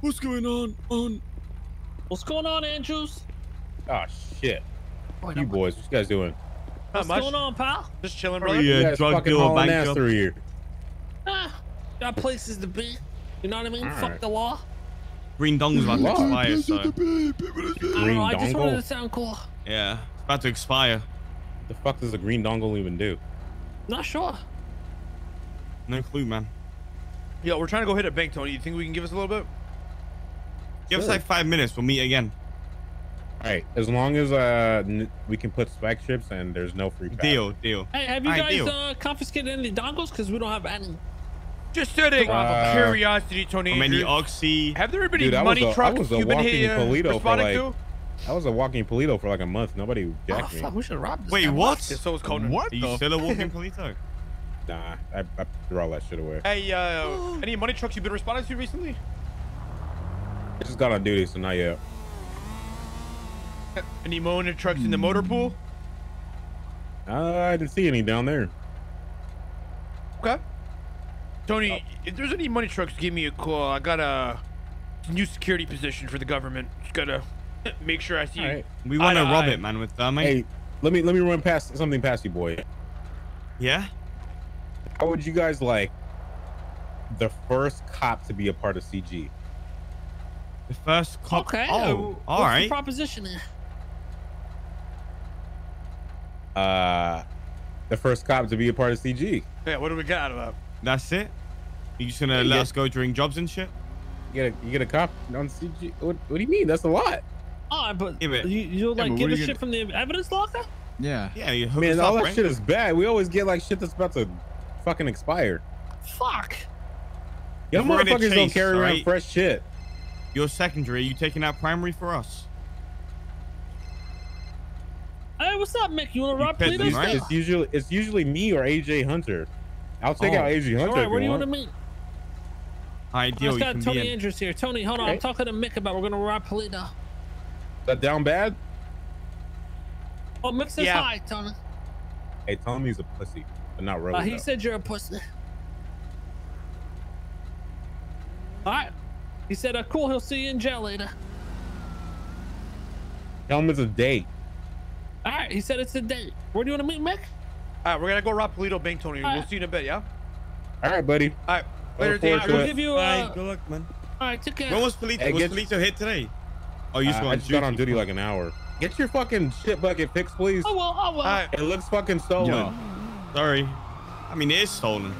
What's going on? On. What's going on, Andrews? Oh shit. Boy, You boys, what you guys doing? Not What's much. going on, pal? Just chilling, bro. yeah. Drug fucking dealer, hauling bank ass job. through here. Ah, got places to be. You know what I mean? All Fuck right. the law. Green dong's about to expire, so I don't Green know. I just wanted to sound cool. yeah, it's about to expire. The fuck does a green dongle even do? Not sure. No clue, man. Yo, we're trying to go hit a bank, Tony. You think we can give us a little bit? Give us like five minutes. We'll meet again. All right, as long as uh n- we can put spike strips and there's no free pass. Deal, deal. Hey, have you Alright, guys deal. uh, confiscated any dongles? Because we don't have any. Just sitting. Uh, Curiosity, Tony. How many oxy? Have there been Dude, any I was money a- I trucks was a you've been walking here Paleto for, responding like, to? I was a walking Paleto for like a month. Nobody Oh, jacked me. fuck. We should have robbed this Wait, guy. what? Yeah, so was Conan. What Are you still a walking Paleto? Nah, I, I threw all that shit away. Hey, uh, any money trucks you've been responding to recently? I just got on duty, so not yet. Any money trucks in the motor pool? Uh, I didn't see any down there. Okay. Tony, if there's any money trucks, give me a call. I got a new security position for the government. Just gotta make sure I see. All right. We want to Eye rob eye. it, man, with uh, mate. Hey, let me let me run past something past you, boy. Yeah? How would you guys like the first cop to be a part of CG? The first cop. Okay. uh, Oh, what's all the proposition? Uh, the first cop to be a part of CG. Yeah, what do we got out of that? That's it? You just gonna Yeah, let yeah. us go during jobs and shit? You get a you get a cop on CG. What what do you mean? That's a lot. All right, but Yeah, but- you you like but give what a are you shit from the evidence locker? Yeah. Yeah, you hook Man, us all up, that right? shit is bad. We always get like shit that's about to fucking expire. Fuck. Y'all If we're in a motherfuckers don't chase, carry around right? fresh shit. You're secondary. You taking out primary for us? Hey, what's up, Mick? You want to rob peddling, Cletus? right? It's usually it's usually me or AJ Hunter. I'll take Oh. out AJ Hunter All right, if where do you you want. want to meet? Ideal. Let's got Tony. Andrews here. Tony, hold on. I'm talking to Mick about we're gonna rob Paleto. Is that down bad? Oh, Mick says Yeah. hi, Tony. Hey, tell him he's a pussy, but not really. Uh, he though. said you're a pussy. All right. He said, uh, cool. He'll see you in jail later. tell him it's a date. All right. He said it's a date. Where do you want to meet, Mick? All right, we're gonna go rob Paleto Bank, Tony. We'll Alright. see you in a bit, yeah? All right, buddy. All right. Later, Look forward Dave. to We'll it. give you. Bye. Uh, Good luck, man. all right. Take care. When was Paleto? Hey, was get- Paleto hit today? Oh, you just Uh, got I on just got on duty. duty like an hour. Get your fucking shit bucket fixed, please. Oh well. Oh well. All right. It looks fucking stolen. Yo. Sorry. I mean, it is stolen.